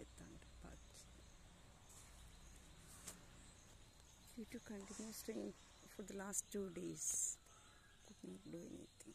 చెప్తాను park Due to continuous rain for the last two days, could not do anything.